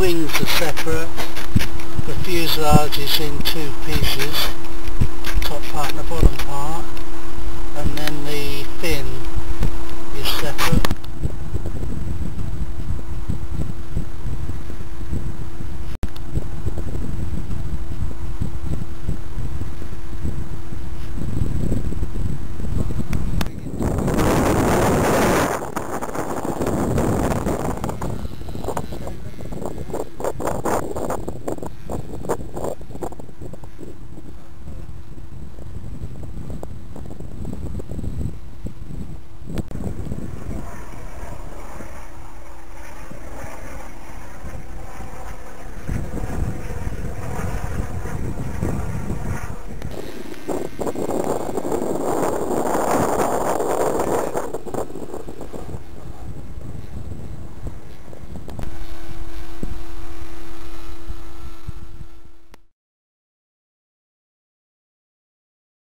Are separate. The fuselage is in two pieces, top part and the bottom part,